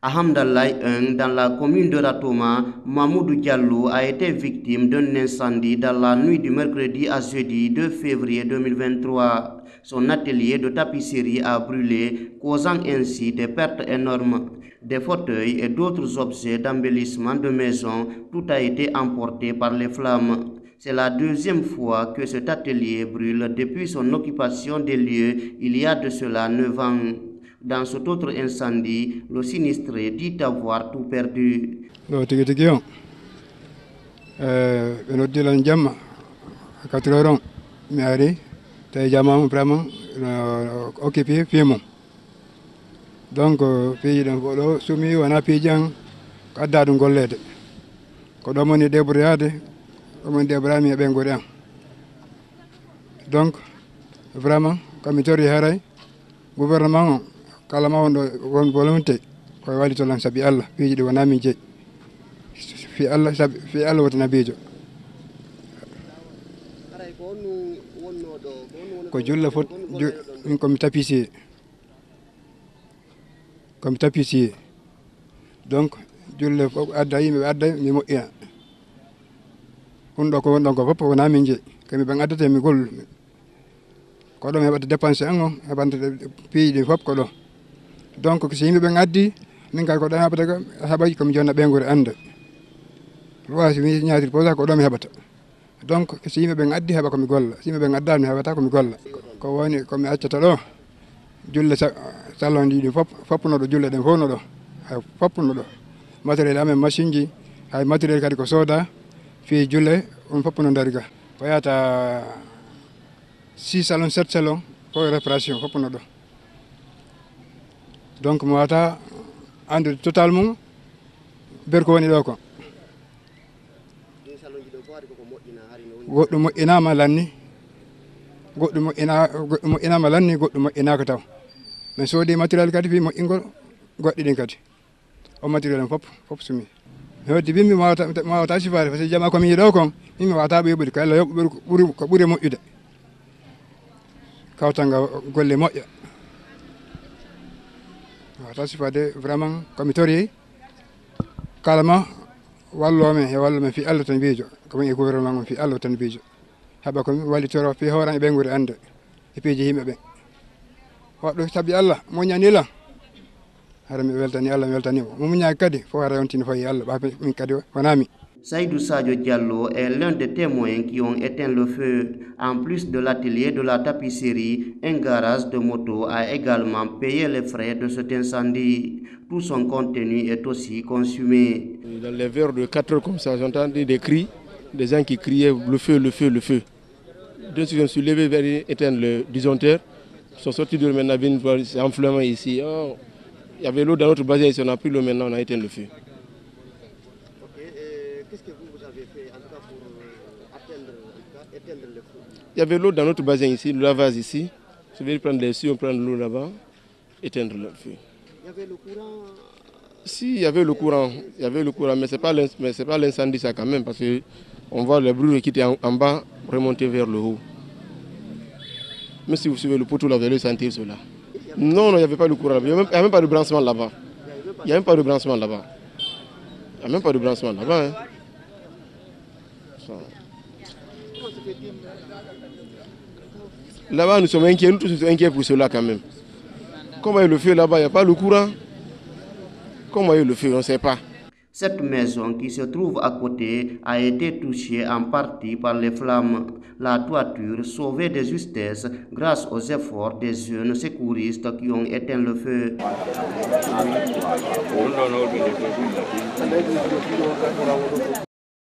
Ahamdallah 1, dans la commune de Ratoma, Mamoudou Diallo a été victime d'un incendie dans la nuit du mercredi à jeudi 2 février 2023. Son atelier de tapisserie a brûlé, causant ainsi des pertes énormes. Des fauteuils et d'autres objets d'embellissement de maison, tout a été emporté par les flammes. C'est la deuxième fois que cet atelier brûle depuis son occupation des lieux il y a de cela 9 ans. Dans cet autre incendie, le sinistré dit avoir tout perdu. ɗo tigi tigi on ɓe noddilan jamma 4 heures on mi ari tawi jamama vraiment no occupé fimum donc piiji ɗen fo ɗo sumi wona donc vraiment gouvernement kala ma wonɗo won volonté waɗi toon saabi allah piiji ɗi wona min fi allah saabi fi allah woti nabijo ko julle fot min komi tapissier komi tapissier donc julle fof adda yimɓe ɓe adda mi moƴƴina ɗum ɗo ko wonɗon ko fof wona min jeeyi komi ɓen addate mi gollu ko ɗo mi heɓata dépense an o heɓante piiji ɗi fof ko ɗo donc so yimɓe ɓen addi min kadi ko ɗon heɓata ko heɓay komi jonna ɓeygure anda loi so mi ñaatiri posa ko ɗo mi heɓata donc so yimɓe ɓen addi heɓa komi golla so yimɓe ɓen addani mi heɓata komi golla. Ko woni komi accata ɗo julle salon ji ɗi fof foppuno ɗo julle ɗen fof no ɗo hay foppuno ɗo matériel amen machine ji hay matériel kadi ko sooda fi julle ɗum foppuno dari ga ko yata six salon sept salon fof réparation foppuno ɗo donc mi wawata andude total mum ber ko woni ɗo ko. Goɗɗum moƴƴinama lanni goɗɗo moƴƴina goɗɗo moƴƴinama lanni goɗɗum moƴƴinaka taw. Min soodi matériel kadi fi moƴƴingol goɗɗi ɗin kadi. O matériel fop fof fof sumi. Mi hoddi bimmi mi wawata sifade par ce que jama komi yiiɗo kon min mi wawata ɓeɓude ko allah yoɓɓo ɓuri ko ɓuuri moƴƴude. Kawtanga golle moƴƴa wawata sifade vraiment komi tori kalama wallomen e wallu men fi allah tan mbijo komin e gouvernement on fi allah tan mbijo heeɓa komi wallitoro fi hooran e ɓeygure ande e piiji yimɓe ɓen hoɗɗo saabi allah muñanila hara mi weltani allah mi weltanimo mo muñaki kadi fof hara yontini fayi allah ɓa min kadi wonami Saïdou Sadio Diallo est l'un des témoins qui ont éteint le feu. En plus de l'atelier de la tapisserie, un garage de moto a également payé les frais de cet incendie. Tout son contenu est aussi consumé. Dans les verres de 4 heures comme ça, j'ai entendu des cris, des gens qui criaient le feu, le feu, le feu. Deux me suis levé vers éteindre le disjoncteur. Ils sont sortis de maintenant, c'est enflammé ici. Oh, il y avait l'eau dans notre bassin on a pris l'eau maintenant, on a éteint le feu. Qu'est-ce que vous, vous avez fait en tout cas pour atteindre, éteindre le feu Il y avait l'eau dans notre bassin ici, le lavage ici. Je vais prendre les on prend l'eau là-bas, éteindre le feu. Il y avait le courant Si, il y avait le courant, il y avait le courant, mais ce n'est pas l'incendie ça quand même, parce qu'on voit le bruit qui était en, bas remonter vers le haut. Mais si vous suivez le poteau là, vous allez sentir cela. Non, non, il n'y avait pas le courant, il n'y a, même pas de branchement là-bas. Il n'y a même pas de branchement là-bas. Il n'y a même pas de branchement là-bas. Hein. Là-bas, nous sommes inquiets, nous tous sommes inquiets pour cela quand même. Comment est le feu là-bas? Il n'y a pas le courant. Comment est le feu? On ne sait pas. Cette maison qui se trouve à côté a été touchée en partie par les flammes. La toiture sauvée de justesse grâce aux efforts des jeunes secouristes qui ont éteint le feu.